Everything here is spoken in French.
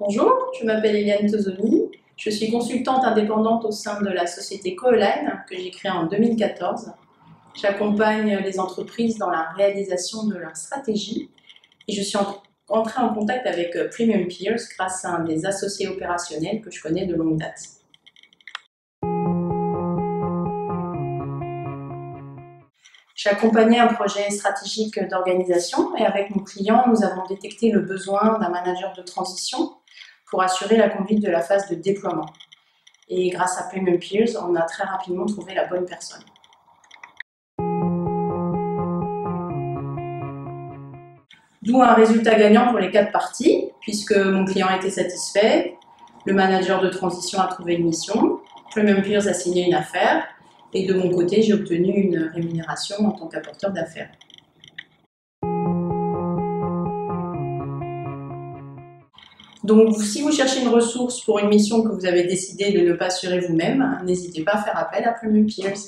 Bonjour, je m'appelle Eliane Tozoni. Je suis consultante indépendante au sein de la société Coeline que j'ai créée en 2014. J'accompagne les entreprises dans la réalisation de leur stratégie et je suis entrée en contact avec Premium Peers grâce à un des associés opérationnels que je connais de longue date. J'ai accompagné un projet stratégique d'organisation et avec mon client, nous avons détecté le besoin d'un manager de transition pour assurer la conduite de la phase de déploiement. Et grâce à Premium Peers, on a très rapidement trouvé la bonne personne. D'où un résultat gagnant pour les quatre parties, puisque mon client était satisfait, le manager de transition a trouvé une mission, Premium Peers a signé une affaire, et de mon côté, j'ai obtenu une rémunération en tant qu'apporteur d'affaires. Donc, si vous cherchez une ressource pour une mission que vous avez décidé de ne pas assurer vous-même, n'hésitez pas à faire appel à Premium Peers.